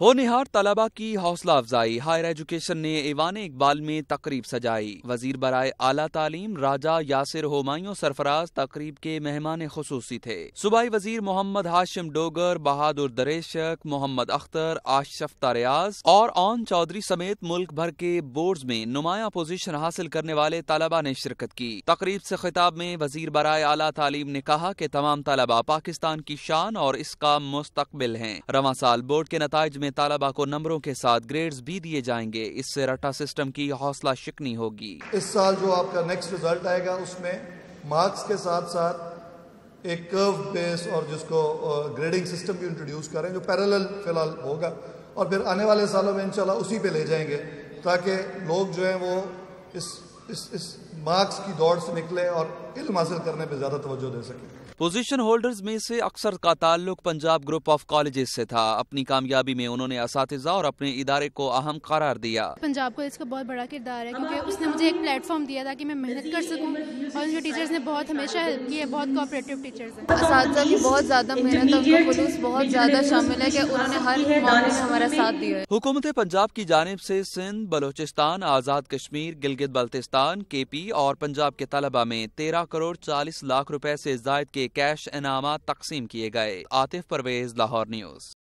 ہونہار طلبہ کی حوصلہ افزائی، ہائر ایجوکیشن نے ایوان اقبال میں تقریب سجائی۔ وزیر برائے اعلیٰ تعلیم راجہ یاسر ہومایوں سرفراز تقریب کے مہمان خصوصی تھے۔ صوبائی وزیر محمد ہاشم ڈوگر، بہادر دریشک، محمد اختر آشف ریاض اور اون چودھری سمیت ملک بھر کے بورڈز میں نمایاں پوزیشن حاصل کرنے والے طلبہ نے شرکت کی۔ تقریب سے خطاب میں وزیر برائے اعلیٰ تعلیم نے کہا کہ تمام طلبہ پاکستان کی شان اور اس کا مستقبل ہیں۔ رواں سال بورڈ کے نتائج میں میں طالبہ کو نمبروں کے ساتھ گریڈز بھی دیے جائیں گے۔ اس سے رٹا سسٹم کی حوصلہ شکنی ہوگی۔ اس سال جو آپ کا نیکسٹ ریزلٹ آئے گا، اس میں مارکس کے ساتھ ساتھ ایک کرو بیس اور جس کو گریڈنگ سسٹم بھی انٹروڈیوس کریں جو پیرالل فی الحال ہوگا۔ اور پھر آنے والے سالوں میں انشاءاللہ اسی پہ لے جائیں گے، تاکہ لوگ جو ہیں وہ اس اس اس مارکس کی دوڑ سے نکلے اور علم حاصل کرنے پہ زیادہ توجہ دے سکیں۔ پوزیشن ہولڈرز میں سے اکثر کا تعلق پنجاب گروپ آف کالجز سے تھا۔ اپنی کامیابی میں انہوں نے اساتذہ اور اپنے ادارے کو اہم قرار دیا۔ پنجاب کو اس کا بہت بڑا کردار ہے کیونکہ اس نے مجھے ایک پلیٹ فارم دیا تاکہ میں محنت کر سکوں اور جو ٹیچرز نے بہت ہمیشہ ہیلپ کی ہے بہت کوآپریٹو ٹیچرز ہیں۔ اساتذہ کی بہت زیادہ محنت کا خلوص بہت زیادہ شامل ہے کہ انہوں نے ہر معاملے میں ہمارا ساتھ دیا ہے۔ حکومت پنجاب کی جانب سے سندھ بلوچستان آزاد کشمیر گلگت بلتستان کے پی اور پنجاب کے طلبہ میں تیرہ کروڑ چالیس لاکھ روپے سے زائد کے کیش انعامات تقسیم کیے گئے۔ آتف پرویز، لاہور نیوز۔